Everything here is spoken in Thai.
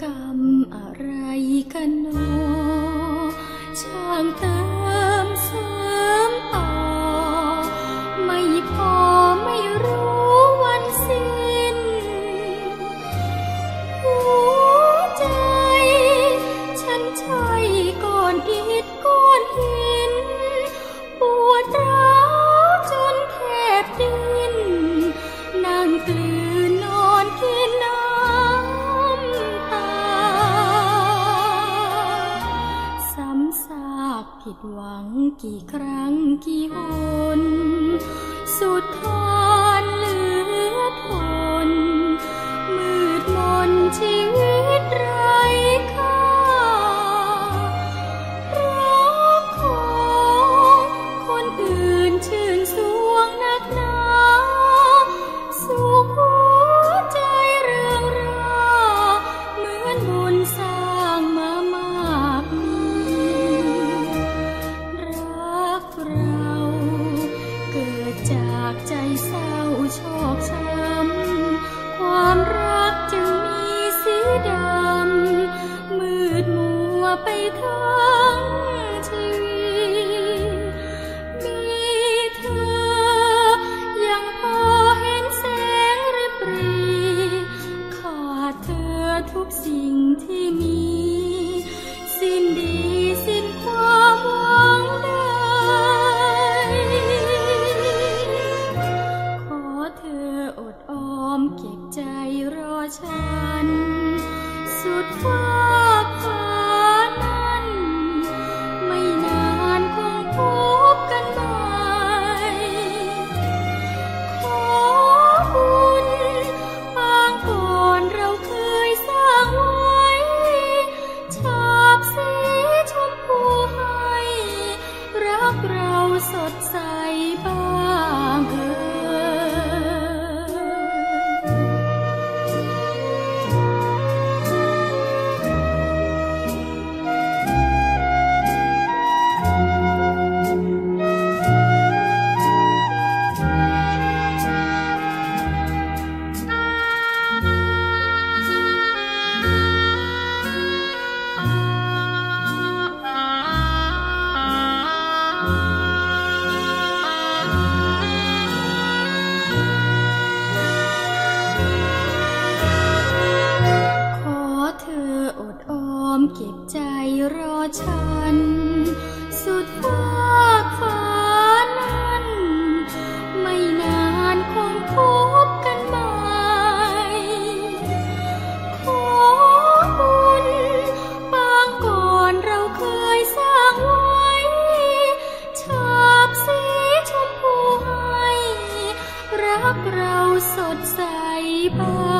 God. หวังกี่ครั้งกี่หนสุดท้าย ดออมเก็บใจรอฉัน สุดฟ้าพา มเก็บใจรอฉัน สุดฟ้าฟ้านั้น ไม่นานคงพบกันใหม่ขอบุญบางก่อนเราเคยสร้างไว้ชาบสีชมพูให้รักเราสดใสบ้าง